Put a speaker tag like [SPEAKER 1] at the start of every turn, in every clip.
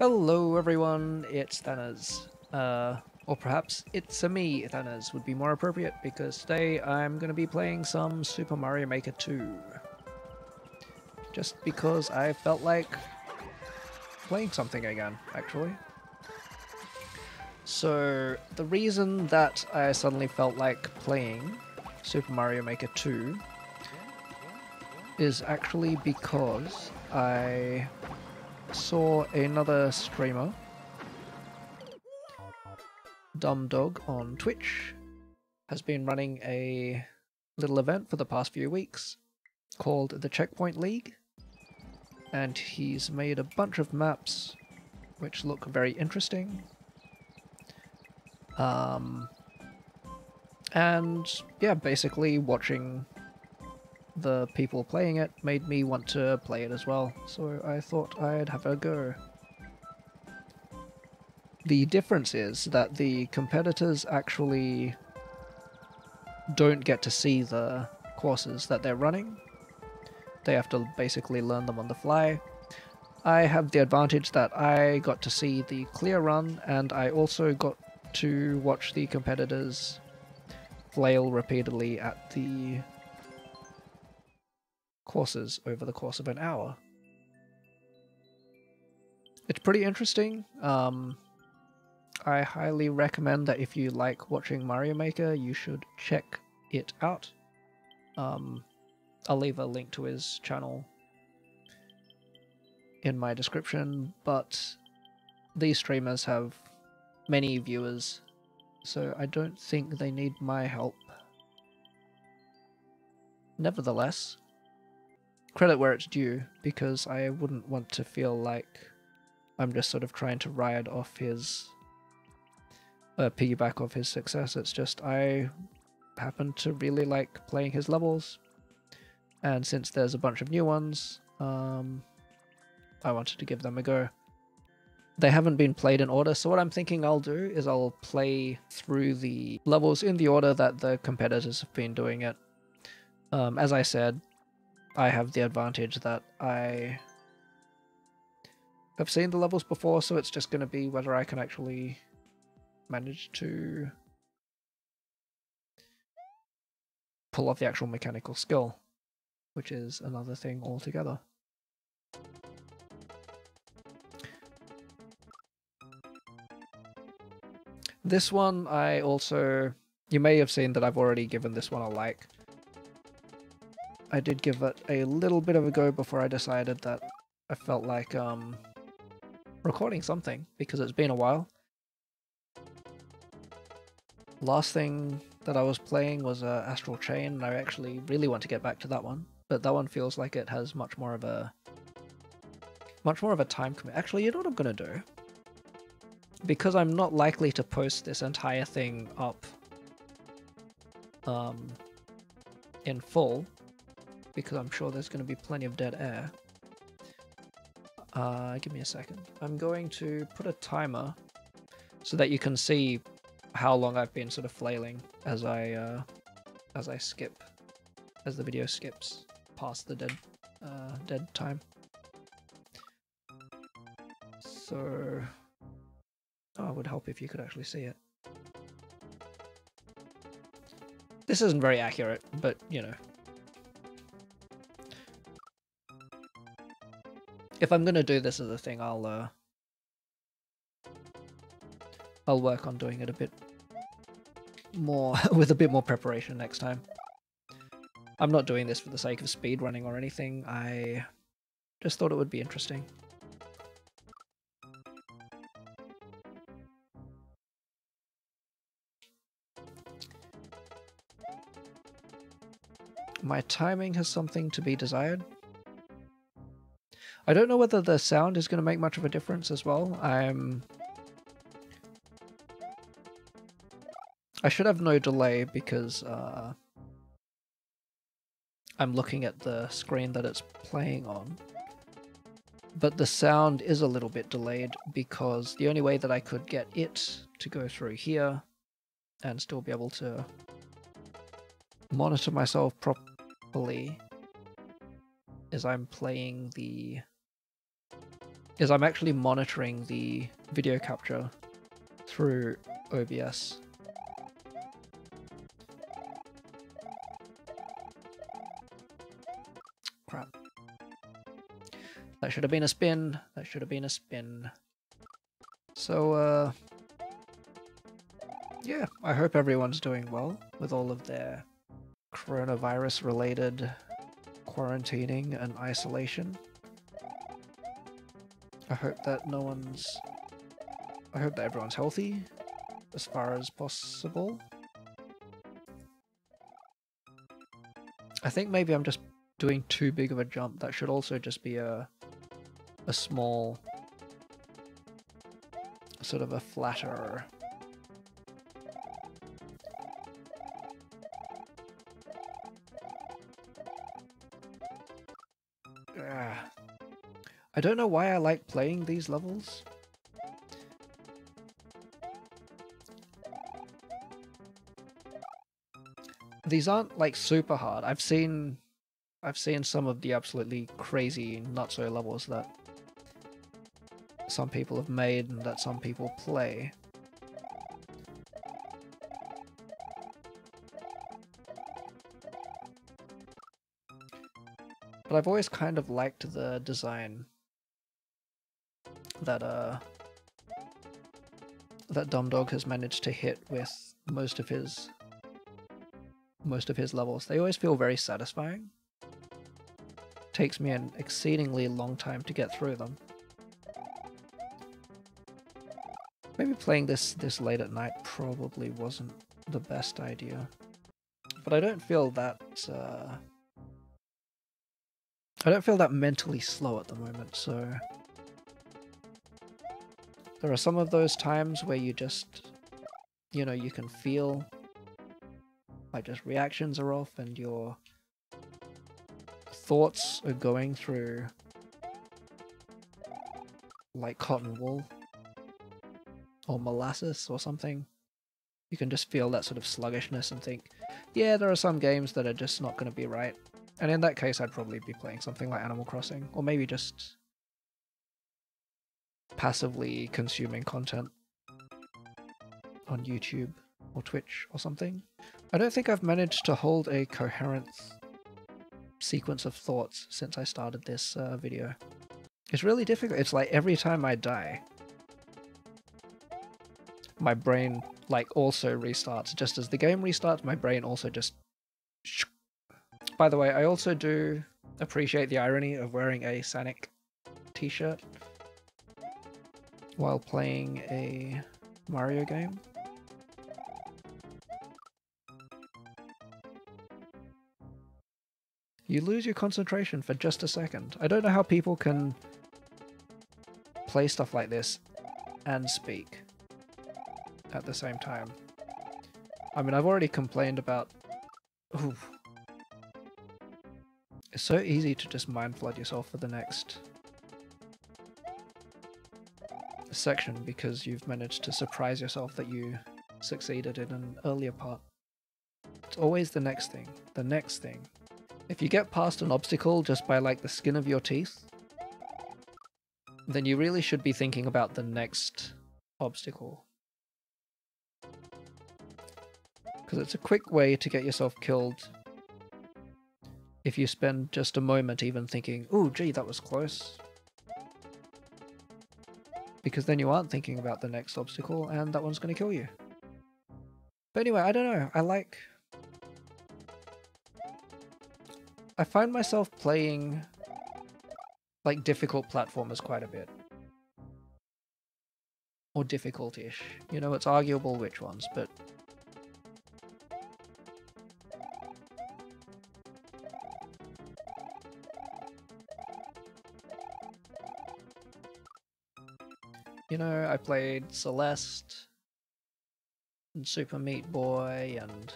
[SPEAKER 1] Hello everyone, it's Thanners. Uh, or perhaps it's a me, Thanners would be more appropriate because today I'm going to be playing some Super Mario Maker 2. Just because I felt like playing something again, actually. So, the reason that I suddenly felt like playing Super Mario Maker 2 is actually because I saw another streamer, Dumb Dog on Twitch, has been running a little event for the past few weeks called the Checkpoint League. And he's made a bunch of maps which look very interesting. Um, and yeah, basically watching the people playing it made me want to play it as well, so I thought I'd have a go. The difference is that the competitors actually don't get to see the courses that they're running. They have to basically learn them on the fly. I have the advantage that I got to see the clear run and I also got to watch the competitors flail repeatedly at the courses over the course of an hour. It's pretty interesting. Um, I highly recommend that if you like watching Mario Maker, you should check it out. Um, I'll leave a link to his channel in my description, but these streamers have many viewers, so I don't think they need my help. Nevertheless, credit where it's due because I wouldn't want to feel like I'm just sort of trying to ride off his uh, piggyback off his success. It's just I happen to really like playing his levels, and since there's a bunch of new ones, um, I wanted to give them a go. They haven't been played in order, so what I'm thinking I'll do is I'll play through the levels in the order that the competitors have been doing it. Um, as I said, I have the advantage that I have seen the levels before, so it's just going to be whether I can actually manage to pull off the actual mechanical skill, which is another thing altogether. This one I also... You may have seen that I've already given this one a like. I did give it a little bit of a go before I decided that I felt like um, recording something because it's been a while. Last thing that I was playing was uh, Astral Chain and I actually really want to get back to that one, but that one feels like it has much more of a much more of a time commit. Actually, you know what I'm gonna do? Because I'm not likely to post this entire thing up um, in full, because I'm sure there's going to be plenty of dead air. Uh, give me a second. I'm going to put a timer so that you can see how long I've been sort of flailing as I uh, as I skip as the video skips past the dead uh, dead time. So oh, it would help if you could actually see it. This isn't very accurate, but you know, if I'm gonna do this as a thing, I'll uh, I'll work on doing it a bit more with a bit more preparation next time. I'm not doing this for the sake of speed running or anything. I just thought it would be interesting. My timing has something to be desired. I don't know whether the sound is going to make much of a difference as well. I'm... I should have no delay because uh, I'm looking at the screen that it's playing on. But the sound is a little bit delayed because the only way that I could get it to go through here and still be able to monitor myself properly is I'm playing the is I'm actually monitoring the video capture through OBS. Crap. That should have been a spin. That should have been a spin. So, uh... Yeah, I hope everyone's doing well with all of their coronavirus-related quarantining and isolation. I hope that no one's... I hope that everyone's healthy as far as possible. I think maybe I'm just doing too big of a jump. That should also just be a a small sort of a flatter I don't know why I like playing these levels. These aren't like super hard. I've seen I've seen some of the absolutely crazy nutso levels that some people have made and that some people play. But I've always kind of liked the design that uh that Dumb Dog has managed to hit with most of his most of his levels. They always feel very satisfying. Takes me an exceedingly long time to get through them. Maybe playing this this late at night probably wasn't the best idea. But I don't feel that uh, I don't feel that mentally slow at the moment, so there are some of those times where you just, you know, you can feel like just reactions are off and your thoughts are going through like cotton wool or molasses or something. You can just feel that sort of sluggishness and think, yeah, there are some games that are just not going to be right. And in that case, I'd probably be playing something like Animal Crossing, or maybe just passively consuming content on YouTube or Twitch or something. I don't think I've managed to hold a coherent sequence of thoughts since I started this uh, video. It's really difficult. It's like every time I die, my brain like also restarts. Just as the game restarts, my brain also just... By the way, I also do appreciate the irony of wearing a Sonic t-shirt while playing a Mario game. You lose your concentration for just a second. I don't know how people can play stuff like this and speak at the same time. I mean, I've already complained about... It's so easy to just mind flood yourself for the next section because you've managed to surprise yourself that you succeeded in an earlier part. It's always the next thing, the next thing. If you get past an obstacle just by like the skin of your teeth, then you really should be thinking about the next obstacle. Because it's a quick way to get yourself killed if you spend just a moment even thinking, oh gee, that was close because then you aren't thinking about the next obstacle and that one's going to kill you. But anyway, I don't know. I like... I find myself playing like difficult platformers quite a bit. Or difficult-ish. You know, it's arguable which ones, but know, I played Celeste and Super Meat Boy and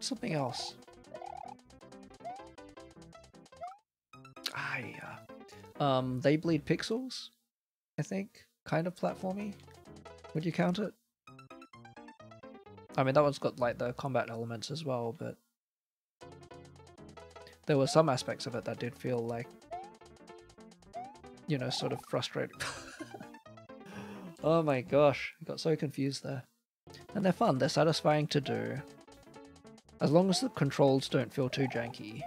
[SPEAKER 1] something else. Ah, yeah. Um, They Bleed Pixels, I think. Kind of platformy. Would you count it? I mean, that one's got like the combat elements as well, but there were some aspects of it that did feel like, you know, sort of frustrating. oh my gosh, I got so confused there. And they're fun, they're satisfying to do. As long as the controls don't feel too janky.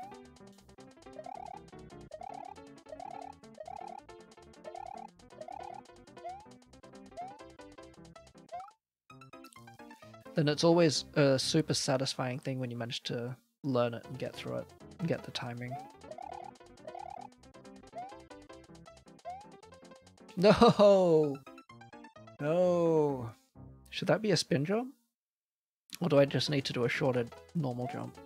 [SPEAKER 1] then it's always a super satisfying thing when you manage to learn it and get through it get the timing. No! No! Should that be a spin jump? Or do I just need to do a shorter normal jump?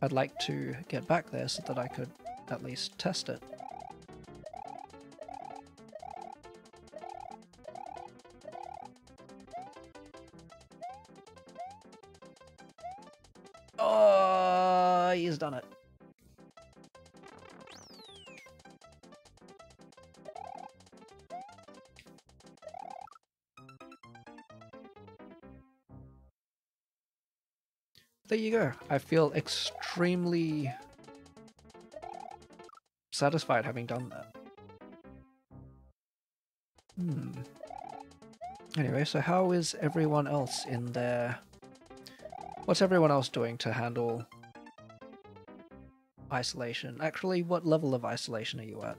[SPEAKER 1] I'd like to get back there so that I could at least test it. There you go. I feel extremely satisfied having done that. Hmm. Anyway, so how is everyone else in there? What's everyone else doing to handle isolation. Actually, what level of isolation are you at?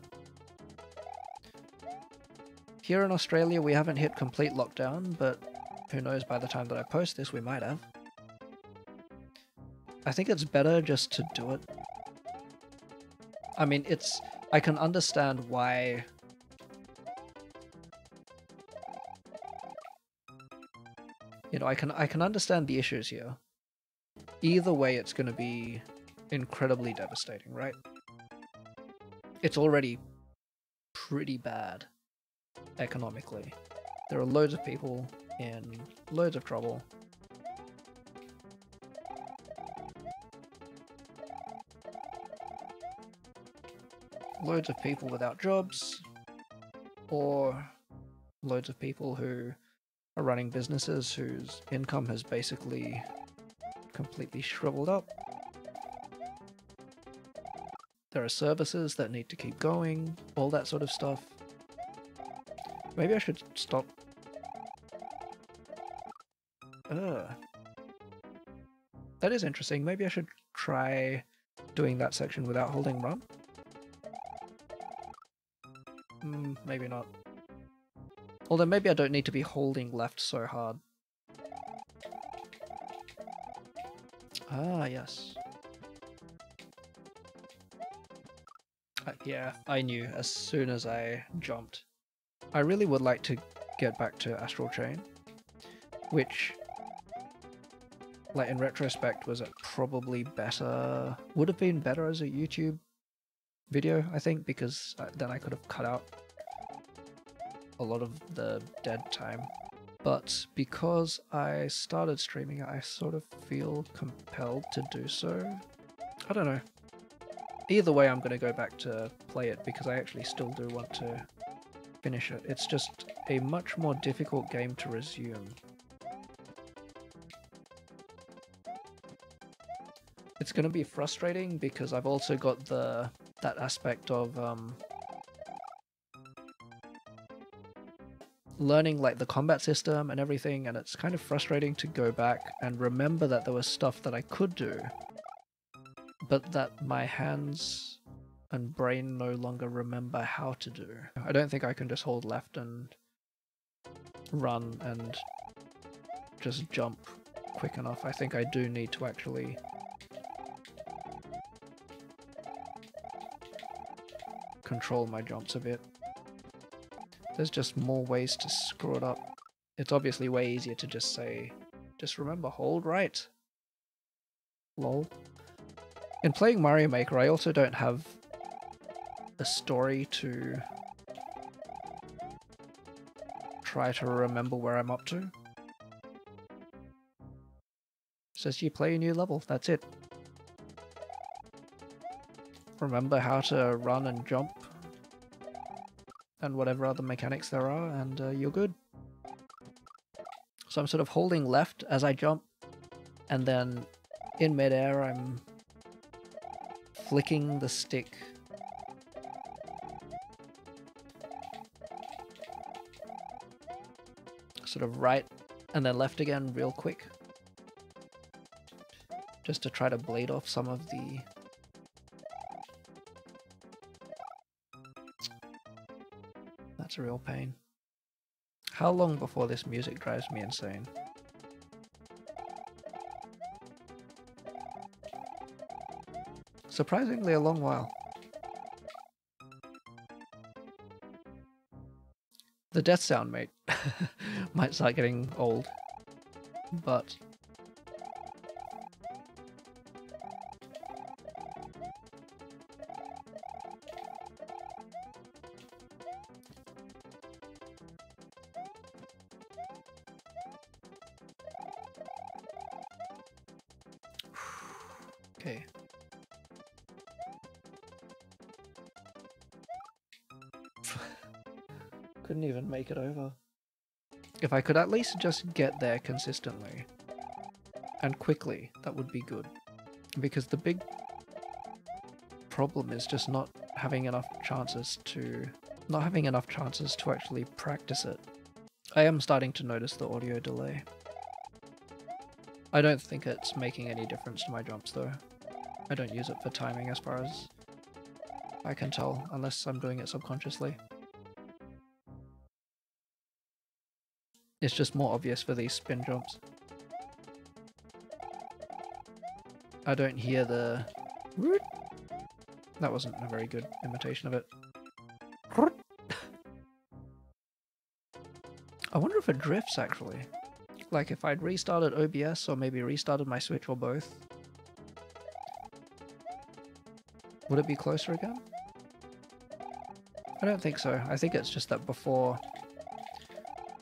[SPEAKER 1] Here in Australia, we haven't hit complete lockdown, but who knows, by the time that I post this, we might have. I think it's better just to do it. I mean, it's... I can understand why... You know, I can I can understand the issues here. Either way, it's going to be incredibly devastating, right? It's already pretty bad economically. There are loads of people in loads of trouble. Loads of people without jobs, or loads of people who are running businesses whose income has basically completely shriveled up. There are services that need to keep going, all that sort of stuff. Maybe I should stop. Ugh. That is interesting. Maybe I should try doing that section without holding run. Maybe not. Although maybe I don't need to be holding left so hard. Ah, yes. yeah, I knew as soon as I jumped. I really would like to get back to Astral Chain, which, like in retrospect, was probably better, would have been better as a YouTube video, I think, because uh, then I could have cut out a lot of the dead time. But because I started streaming, I sort of feel compelled to do so. I don't know. Either way, I'm going to go back to play it because I actually still do want to finish it. It's just a much more difficult game to resume. It's going to be frustrating because I've also got the that aspect of um, learning like the combat system and everything and it's kind of frustrating to go back and remember that there was stuff that I could do but that my hands and brain no longer remember how to do. I don't think I can just hold left and run and just jump quick enough. I think I do need to actually control my jumps a bit. There's just more ways to screw it up. It's obviously way easier to just say, just remember, hold right. Lol. In playing Mario Maker, I also don't have a story to try to remember where I'm up to. It says you play a new level, that's it. Remember how to run and jump and whatever other mechanics there are, and uh, you're good. So I'm sort of holding left as I jump, and then in midair I'm flicking the stick sort of right and then left again real quick just to try to blade off some of the that's a real pain. How long before this music drives me insane? Surprisingly a long while. The death sound mate might start getting old but if I could at least just get there consistently and quickly, that would be good. Because the big problem is just not having enough chances to not having enough chances to actually practice it. I am starting to notice the audio delay. I don't think it's making any difference to my jumps though. I don't use it for timing as far as I can tell, unless I'm doing it subconsciously. It's just more obvious for these spin jumps. I don't hear the... That wasn't a very good imitation of it. I wonder if it drifts actually. Like if I'd restarted OBS or maybe restarted my Switch or both. Would it be closer again? I don't think so. I think it's just that before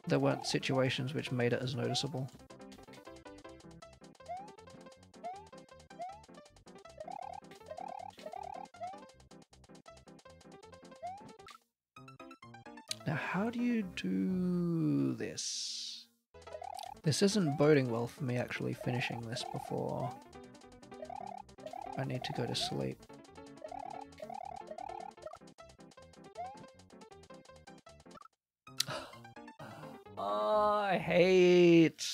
[SPEAKER 1] there weren't situations which made it as noticeable. Now how do you do this? This isn't boding well for me actually finishing this before I need to go to sleep. Hate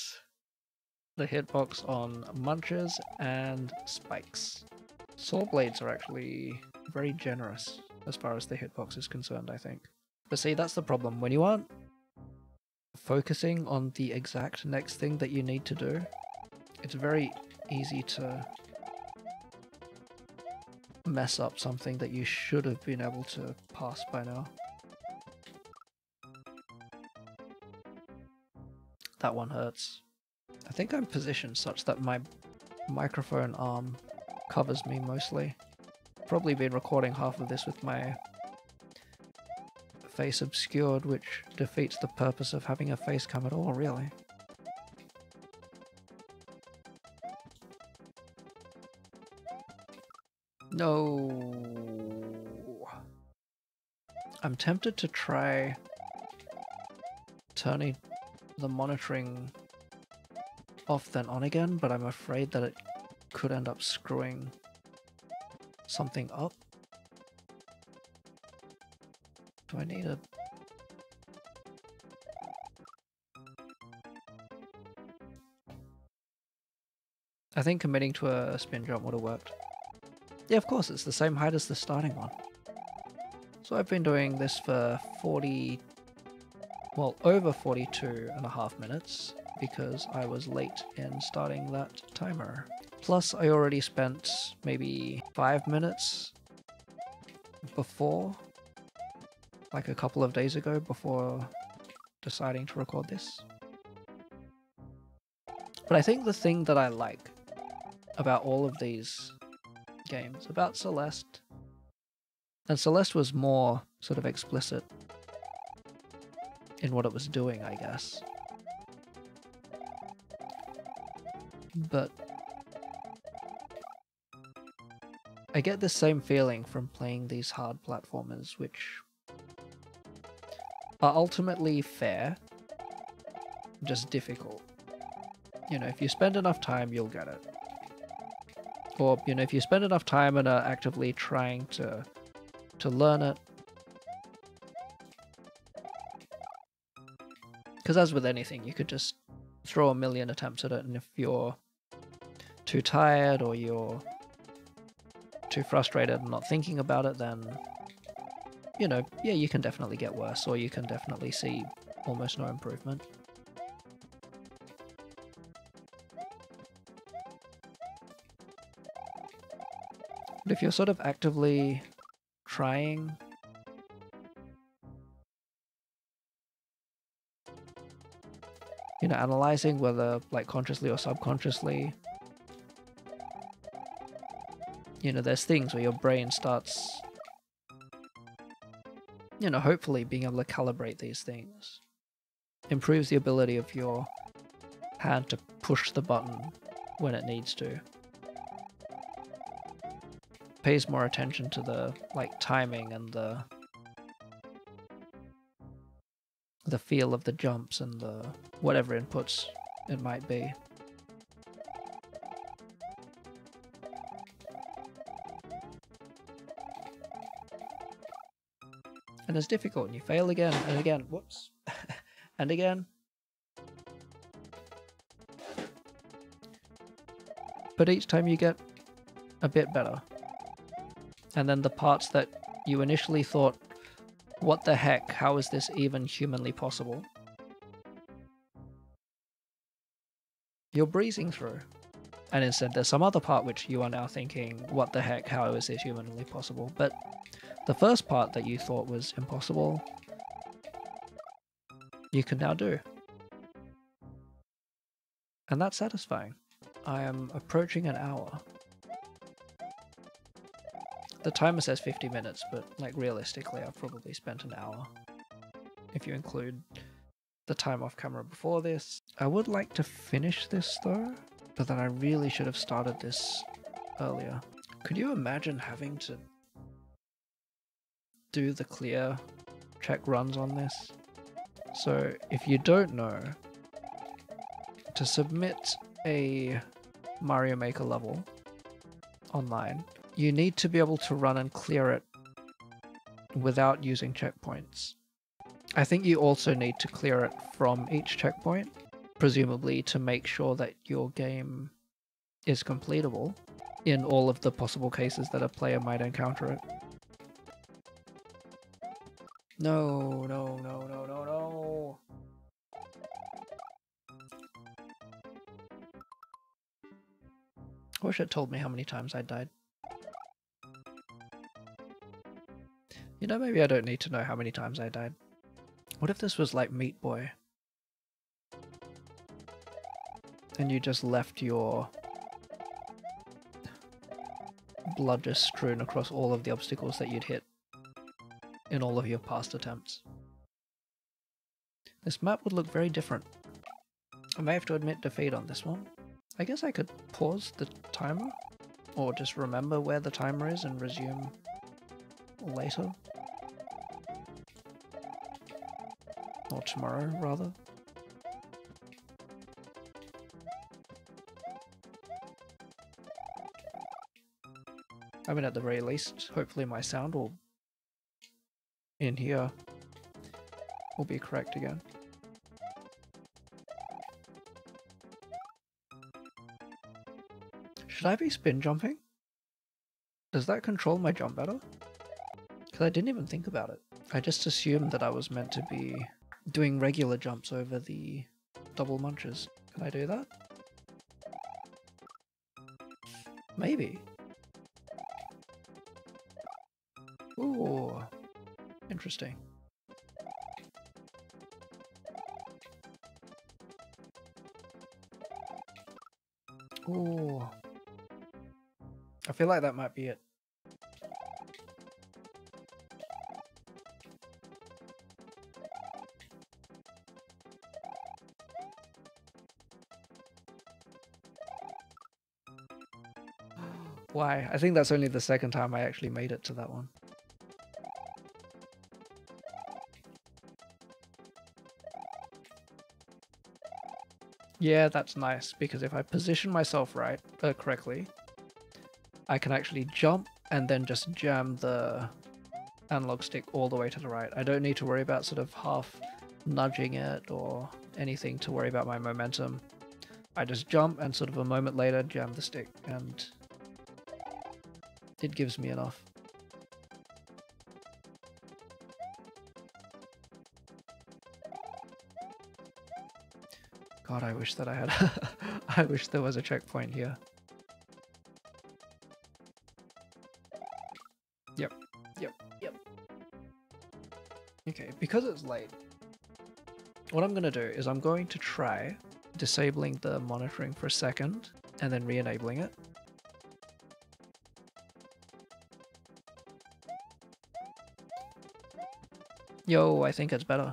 [SPEAKER 1] the hitbox on munchers and spikes. Saw blades are actually very generous as far as the hitbox is concerned, I think. But see, that's the problem. When you aren't focusing on the exact next thing that you need to do, it's very easy to mess up something that you should have been able to pass by now. That one hurts. I think I'm positioned such that my microphone arm covers me mostly. Probably been recording half of this with my face obscured, which defeats the purpose of having a face cam at all, really. No. I'm tempted to try turning the monitoring off then on again, but I'm afraid that it could end up screwing something up. Do I need a... I think committing to a spin jump would have worked. Yeah, of course, it's the same height as the starting one. So I've been doing this for 40 well, over 42 and a half minutes because I was late in starting that timer. Plus, I already spent maybe five minutes before, like a couple of days ago, before deciding to record this. But I think the thing that I like about all of these games, about Celeste, and Celeste was more sort of explicit in what it was doing, I guess. But I get the same feeling from playing these hard platformers, which are ultimately fair, just difficult. You know, if you spend enough time, you'll get it. Or, you know, if you spend enough time and are actively trying to to learn it. Because as with anything, you could just throw a million attempts at it, and if you're too tired or you're too frustrated and not thinking about it, then, you know, yeah, you can definitely get worse, or you can definitely see almost no improvement. But if you're sort of actively trying know analyzing whether like consciously or subconsciously. You know there's things where your brain starts you know hopefully being able to calibrate these things. Improves the ability of your hand to push the button when it needs to. Pays more attention to the like timing and the the feel of the jumps and the whatever inputs it might be. And it's difficult and you fail again and again, whoops, and again. But each time you get a bit better and then the parts that you initially thought, what the heck, how is this even humanly possible? You're breezing through. And instead, there's some other part which you are now thinking, what the heck, how is this humanly possible? But the first part that you thought was impossible, you can now do. And that's satisfying. I am approaching an hour. The timer says 50 minutes, but like realistically, I've probably spent an hour. If you include the time off camera before this. I would like to finish this though, but then I really should have started this earlier. Could you imagine having to do the clear check runs on this? So if you don't know, to submit a Mario Maker level online, you need to be able to run and clear it without using checkpoints. I think you also need to clear it from each checkpoint, presumably to make sure that your game is completable in all of the possible cases that a player might encounter it. No, no, no, no, no, no. I wish it told me how many times I died. You know, maybe I don't need to know how many times I died. What if this was like Meat Boy? And you just left your blood just strewn across all of the obstacles that you'd hit in all of your past attempts. This map would look very different. I may have to admit defeat on this one. I guess I could pause the timer, or just remember where the timer is and resume later. Or tomorrow, rather. I mean, at the very least, hopefully my sound will in here will be correct again. Should I be spin jumping? Does that control my jump better? Because I didn't even think about it. I just assumed that I was meant to be doing regular jumps over the double munchers. Can I do that? Maybe. Ooh, interesting. Ooh. I feel like that might be it. Why? I think that's only the second time I actually made it to that one. Yeah, that's nice because if I position myself right uh, correctly, I can actually jump and then just jam the analog stick all the way to the right. I don't need to worry about sort of half nudging it or anything to worry about my momentum. I just jump and sort of a moment later jam the stick and it gives me enough. God, I wish that I had. I wish there was a checkpoint here. Yep, yep, yep. Okay, because it's late, what I'm going to do is I'm going to try disabling the monitoring for a second and then re-enabling it. Yo, I think it's better.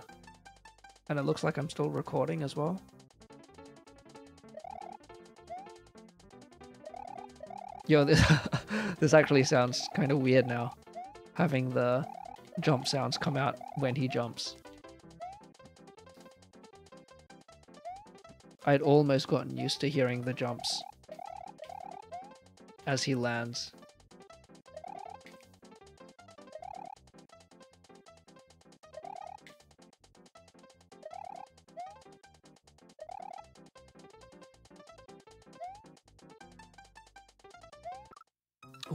[SPEAKER 1] And it looks like I'm still recording as well. Yo, this this actually sounds kind of weird now, having the jump sounds come out when he jumps. I'd almost gotten used to hearing the jumps as he lands.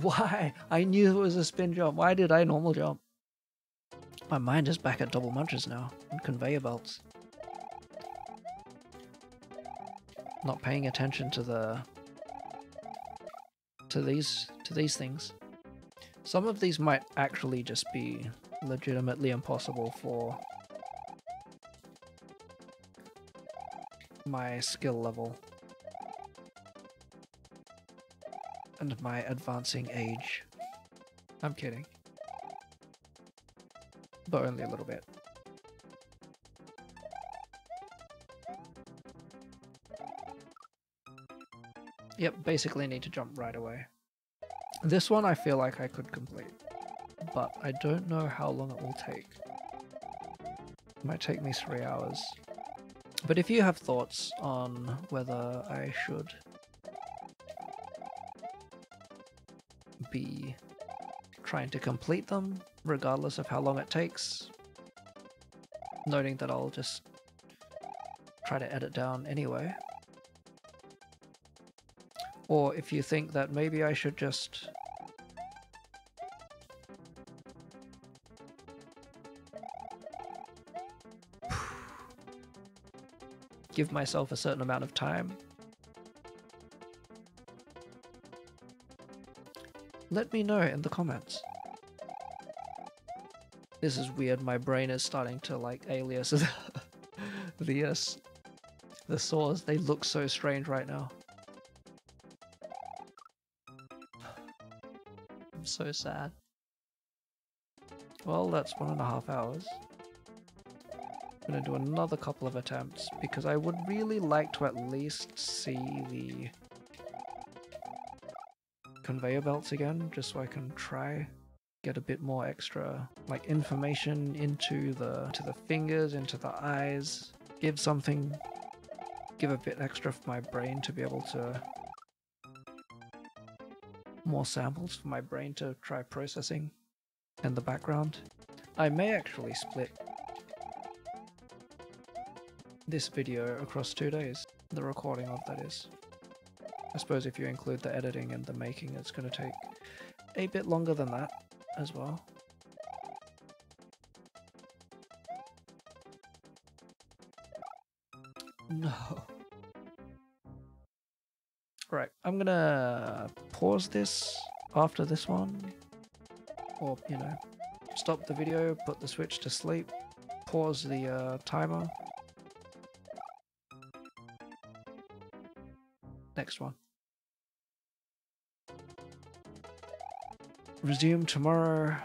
[SPEAKER 1] Why? I knew it was a spin jump. Why did I normal jump? My mind is back at double munchers now, and conveyor belts. Not paying attention to the... to these, to these things. Some of these might actually just be legitimately impossible for my skill level. And my advancing age. I'm kidding. But only a little bit. Yep, basically need to jump right away. This one I feel like I could complete, but I don't know how long it will take. It might take me three hours. But if you have thoughts on whether I should be trying to complete them, regardless of how long it takes. Noting that I'll just try to edit down anyway. Or if you think that maybe I should just give myself a certain amount of time Let me know in the comments. This is weird, my brain is starting to like alias the, uh, the saws, they look so strange right now. I'm so sad. Well, that's one and a half hours. I'm gonna do another couple of attempts because I would really like to at least see the conveyor belts again, just so I can try get a bit more extra like information into the to the fingers, into the eyes, give something give a bit extra for my brain to be able to more samples for my brain to try processing in the background. I may actually split this video across two days, the recording of that is. I suppose if you include the editing and the making, it's going to take a bit longer than that as well. No. Right, I'm gonna pause this after this one. Or, you know, stop the video, put the switch to sleep, pause the uh, timer. Next one. Resume tomorrow.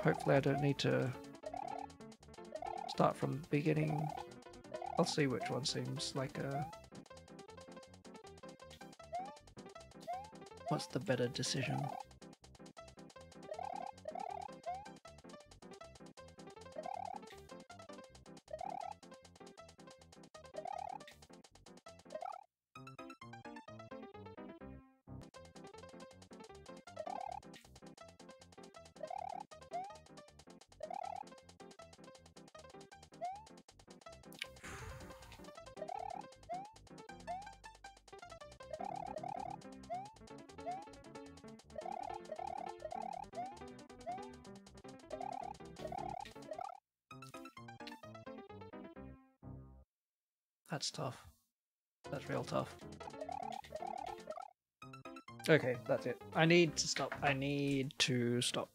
[SPEAKER 1] Hopefully I don't need to start from the beginning. I'll see which one seems like a... What's the better decision? Tough. That's real tough. Okay, that's it. I need to stop. I need to stop.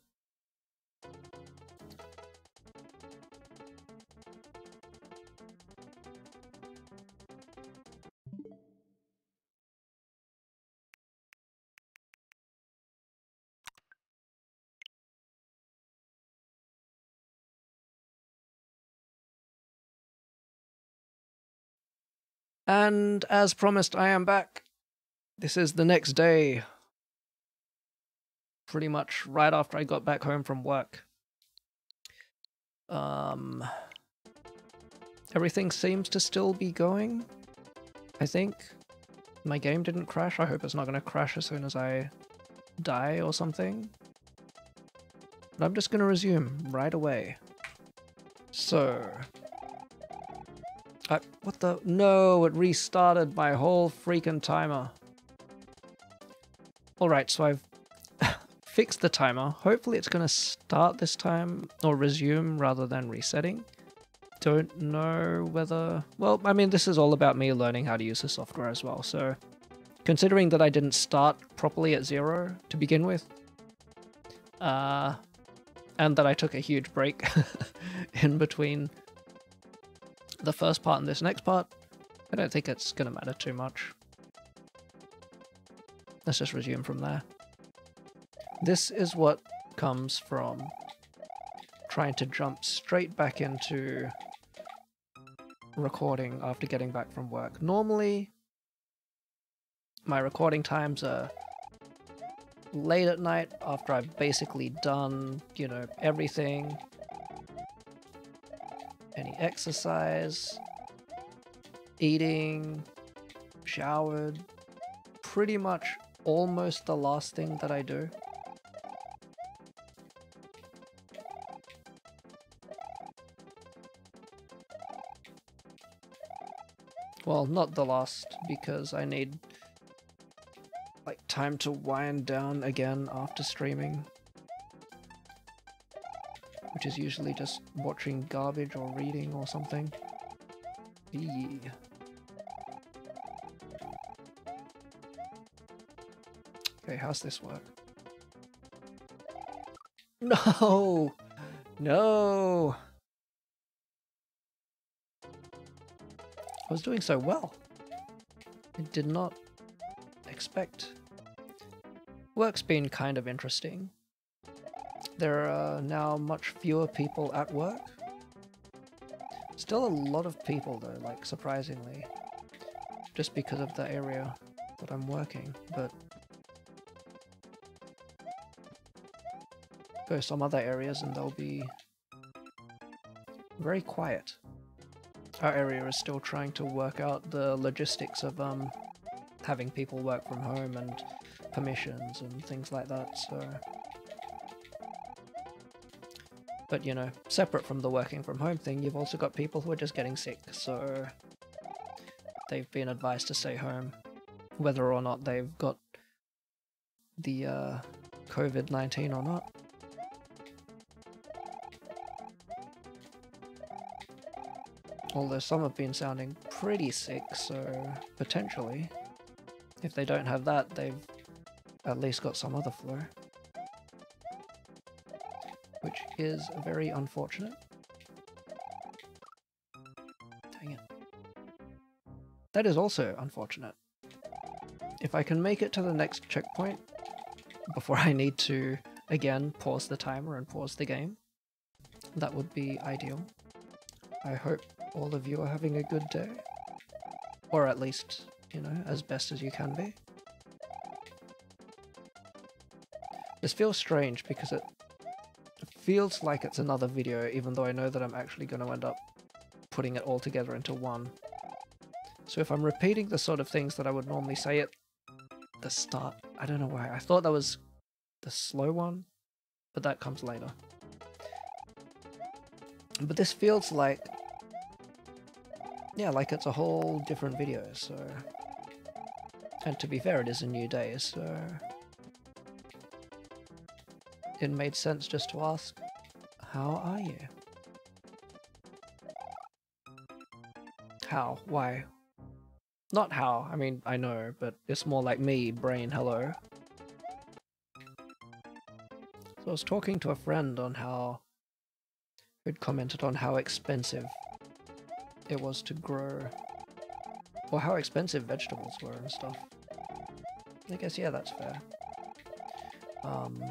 [SPEAKER 1] And as promised, I am back. This is the next day. Pretty much right after I got back home from work. Um, everything seems to still be going, I think. My game didn't crash. I hope it's not going to crash as soon as I die or something. But I'm just going to resume right away. So, I, what the? No, it restarted my whole freaking timer. Alright, so I've fixed the timer. Hopefully it's going to start this time, or resume rather than resetting. Don't know whether... Well, I mean, this is all about me learning how to use the software as well, so... Considering that I didn't start properly at zero to begin with, uh, and that I took a huge break in between the first part and this next part, I don't think it's going to matter too much. Let's just resume from there. This is what comes from trying to jump straight back into recording after getting back from work. Normally, my recording times are late at night after I've basically done, you know, everything any exercise, eating, showered, pretty much almost the last thing that I do. Well, not the last, because I need like time to wind down again after streaming which is usually just watching garbage or reading or something. Okay, how's this work? No! No! I was doing so well. I did not expect. Work's been kind of interesting. There are now much fewer people at work. Still a lot of people though, like surprisingly. Just because of the area that I'm working, but go some other areas and they'll be very quiet. Our area is still trying to work out the logistics of um having people work from home and permissions and things like that, so but, you know, separate from the working from home thing, you've also got people who are just getting sick, so they've been advised to stay home, whether or not they've got the uh, COVID-19 or not. Although some have been sounding pretty sick, so potentially, if they don't have that, they've at least got some other flu is very unfortunate. Dang it. That is also unfortunate. If I can make it to the next checkpoint before I need to, again, pause the timer and pause the game, that would be ideal. I hope all of you are having a good day. Or at least, you know, as best as you can be. This feels strange because it feels like it's another video, even though I know that I'm actually going to end up putting it all together into one. So if I'm repeating the sort of things that I would normally say at the start, I don't know why. I thought that was the slow one, but that comes later. But this feels like, yeah, like it's a whole different video, so... And to be fair, it is a new day, so it made sense just to ask, how are you? How? Why? Not how, I mean, I know, but it's more like me, brain, hello. So I was talking to a friend on how... who'd commented on how expensive it was to grow... or how expensive vegetables were and stuff. I guess, yeah, that's fair. Um,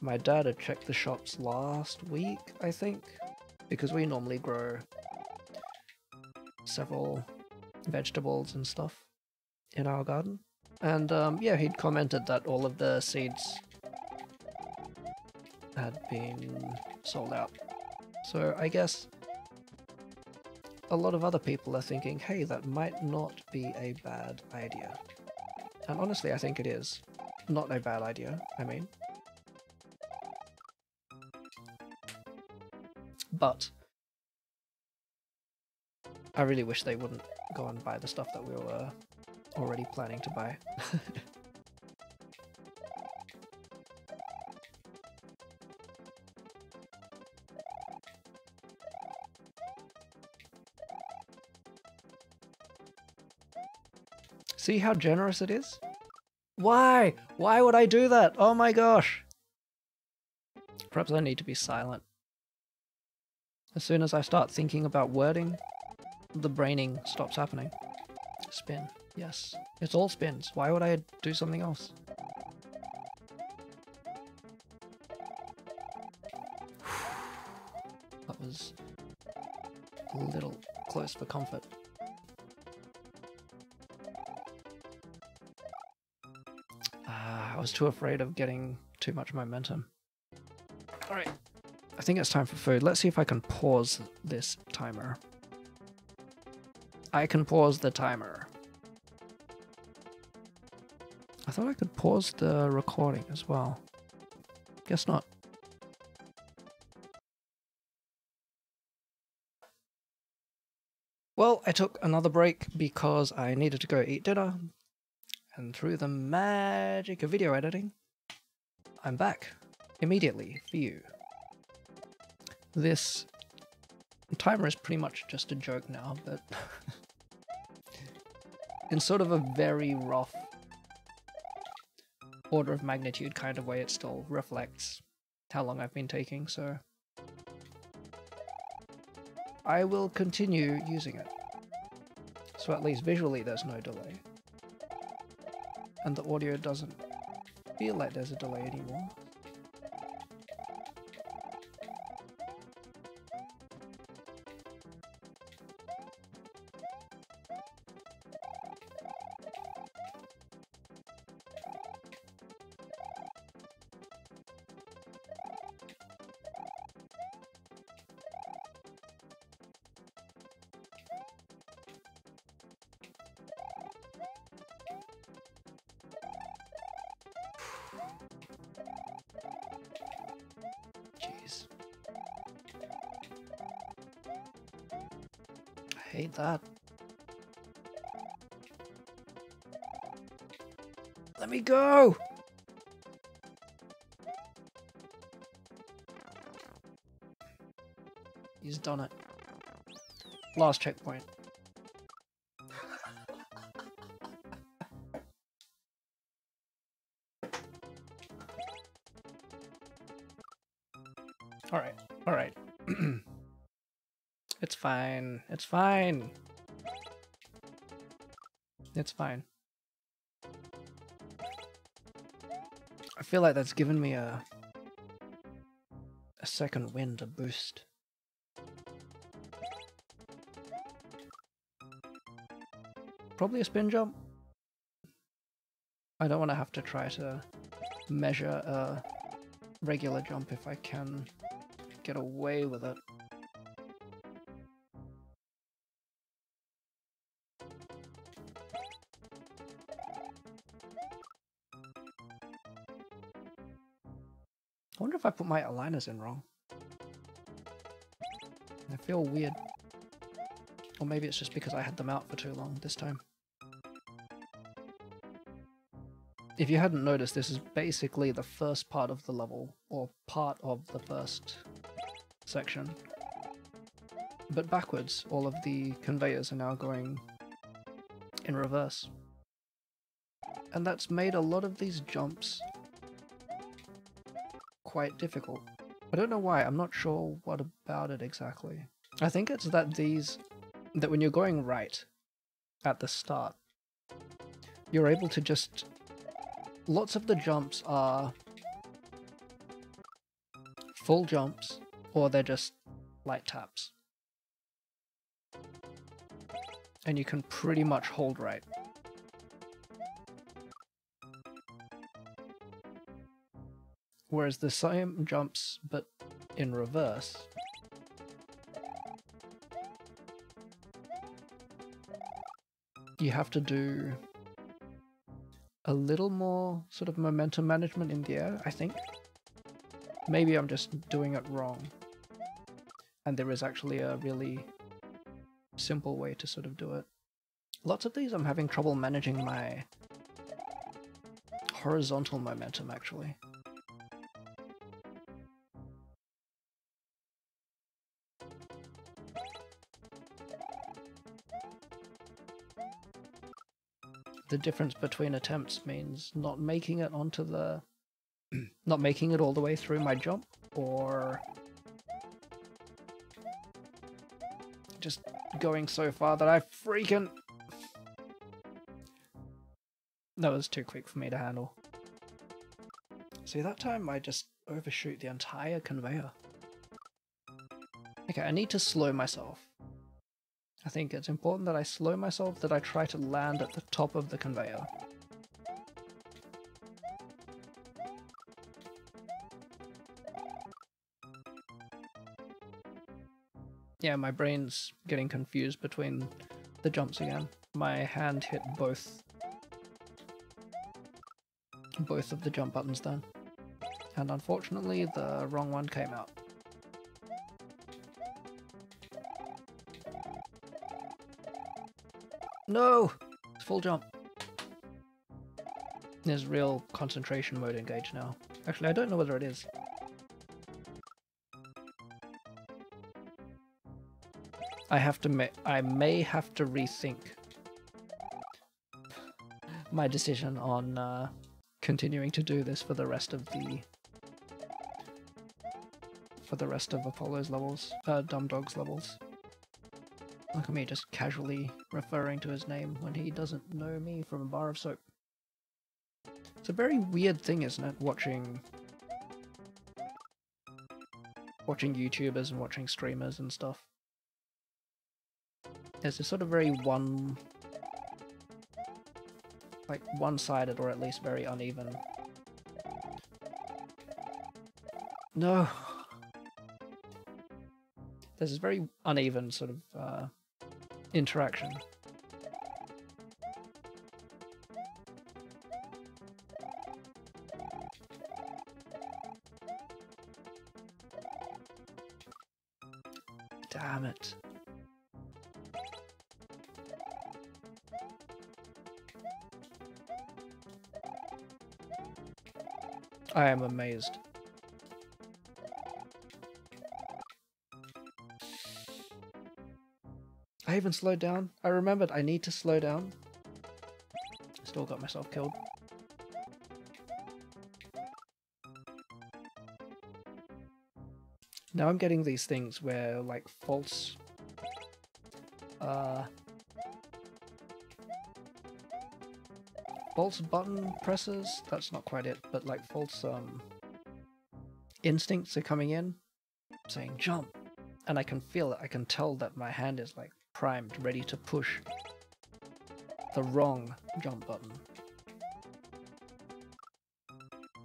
[SPEAKER 1] my dad had checked the shops last week, I think, because we normally grow several vegetables and stuff in our garden. And um, yeah, he'd commented that all of the seeds had been sold out. So I guess a lot of other people are thinking, hey, that might not be a bad idea. And honestly, I think it is. Not a bad idea, I mean. But I really wish they wouldn't go and buy the stuff that we were already planning to buy. See how generous it is? Why? Why would I do that? Oh my gosh! Perhaps I need to be silent. As soon as I start thinking about wording, the braining stops happening. Spin. Yes. It's all spins. Why would I do something else? that was a little close for comfort. Ah, I was too afraid of getting too much momentum. Alright. I think it's time for food. Let's see if I can pause this timer. I can pause the timer. I thought I could pause the recording as well. Guess not. Well, I took another break because I needed to go eat dinner. And through the magic of video editing, I'm back immediately for you. This timer is pretty much just a joke now, but in sort of a very rough order of magnitude kind of way, it still reflects how long I've been taking, so I will continue using it. So at least visually there's no delay. And the audio doesn't feel like there's a delay anymore. Hate that. Let me go! He's done it. Last checkpoint. Fine. It's fine. It's fine. I feel like that's given me a a second wind, a boost. Probably a spin jump. I don't want to have to try to measure a regular jump if I can get away with it. My aligners in wrong. I feel weird. Or maybe it's just because I had them out for too long this time. If you hadn't noticed, this is basically the first part of the level, or part of the first section. but backwards. All of the conveyors are now going in reverse. And that's made a lot of these jumps quite difficult. I don't know why, I'm not sure what about it exactly. I think it's that these, that when you're going right at the start, you're able to just, lots of the jumps are full jumps or they're just light taps. And you can pretty much hold right. Whereas the same jumps, but in reverse, you have to do a little more sort of momentum management in the air, I think. Maybe I'm just doing it wrong. And there is actually a really simple way to sort of do it. Lots of these I'm having trouble managing my horizontal momentum actually. The difference between attempts means not making it onto the... not making it all the way through my jump, or... just going so far that I freaking... That was too quick for me to handle. See, that time I just overshoot the entire conveyor. Okay, I need to slow myself. I think it's important that I slow myself, that I try to land at the top of the conveyor. Yeah, my brain's getting confused between the jumps again. My hand hit both both of the jump buttons then. And unfortunately the wrong one came out. No! It's Full jump. There's real concentration mode engaged now. Actually, I don't know whether it is. I have to I may have to rethink my decision on uh, continuing to do this for the rest of the for the rest of Apollo's levels, uh, DumbDog's levels. Look at me just casually referring to his name when he doesn't know me from a bar of soap. It's a very weird thing, isn't it, watching watching YouTubers and watching streamers and stuff. There's a sort of very one... like one-sided or at least very uneven. No! There's this very uneven sort of uh, interaction. Damn it. I am amazed. Even slowed down. I remembered I need to slow down. Still got myself killed. Now I'm getting these things where, like, false... Uh... False button presses? That's not quite it, but like false, um... Instincts are coming in, saying jump, and I can feel it, I can tell that my hand is like primed, ready to push the wrong jump button.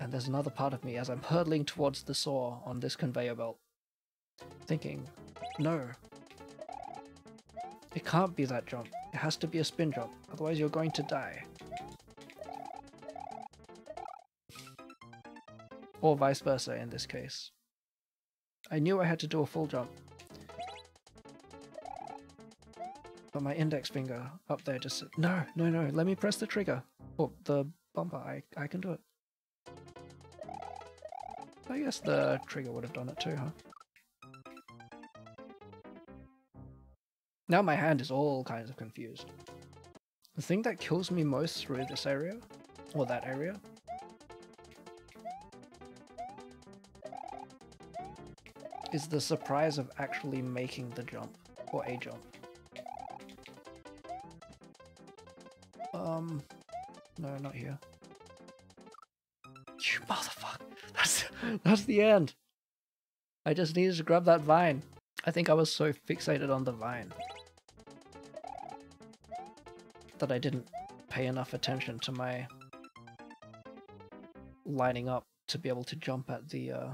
[SPEAKER 1] And there's another part of me as I'm hurtling towards the saw on this conveyor belt, thinking, no, it can't be that jump. It has to be a spin jump, otherwise you're going to die. Or vice versa in this case. I knew I had to do a full jump, but my index finger up there just said, no, no, no, let me press the trigger. Or the bumper, I, I can do it. I guess the trigger would have done it too, huh? Now my hand is all kinds of confused. The thing that kills me most through this area, or that area, is the surprise of actually making the jump, or a jump. Um, no, not here. You motherfucker! That's that's the end. I just needed to grab that vine. I think I was so fixated on the vine that I didn't pay enough attention to my lining up to be able to jump at the uh,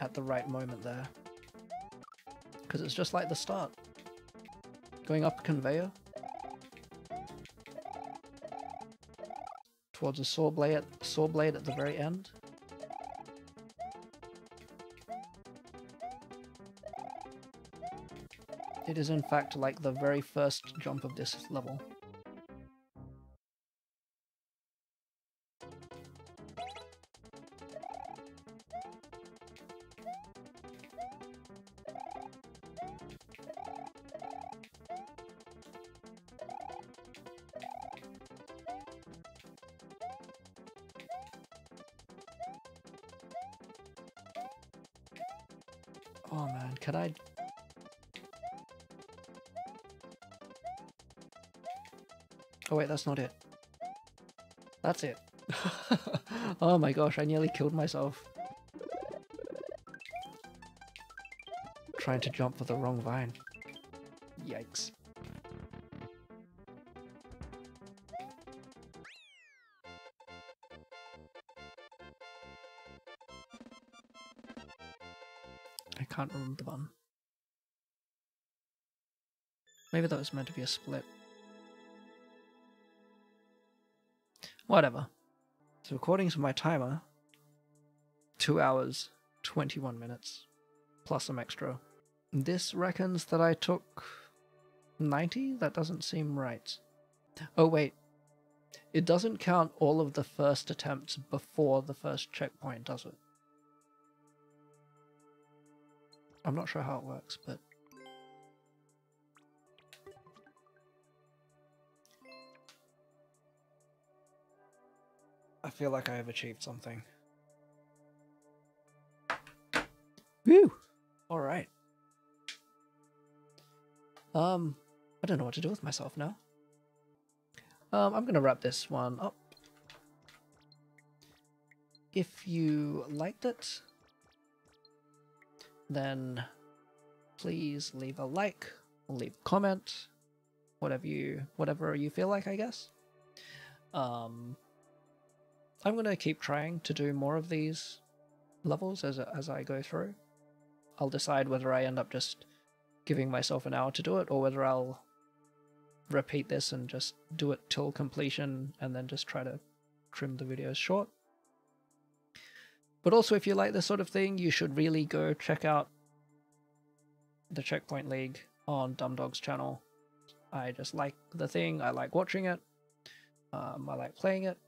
[SPEAKER 1] at the right moment there. Because it's just like the start. Going up a conveyor. Towards a saw blade, saw blade at the very end. It is in fact like the very first jump of this level. That's not it. That's it. oh my gosh, I nearly killed myself. Trying to jump for the wrong vine. Yikes. I can't remember the button. Maybe that was meant to be a split. Whatever. So according to my timer, 2 hours, 21 minutes, plus some extra. This reckons that I took 90? That doesn't seem right. Oh wait, it doesn't count all of the first attempts before the first checkpoint, does it? I'm not sure how it works, but... feel like I have achieved something. Woo! Alright. Um, I don't know what to do with myself now. Um, I'm gonna wrap this one up. If you liked it, then please leave a like leave a comment, whatever you whatever you feel like, I guess. Um, I'm gonna keep trying to do more of these levels as as I go through. I'll decide whether I end up just giving myself an hour to do it or whether I'll repeat this and just do it till completion and then just try to trim the videos short. But also, if you like this sort of thing, you should really go check out the Checkpoint League on DumbDog's channel. I just like the thing, I like watching it, um, I like playing it,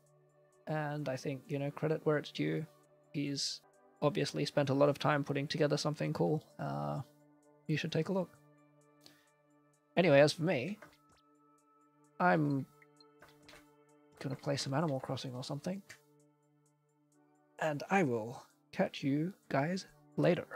[SPEAKER 1] and I think, you know, credit where it's due. He's obviously spent a lot of time putting together something cool. Uh, you should take a look. Anyway, as for me, I'm gonna play some Animal Crossing or something and I will catch you guys later.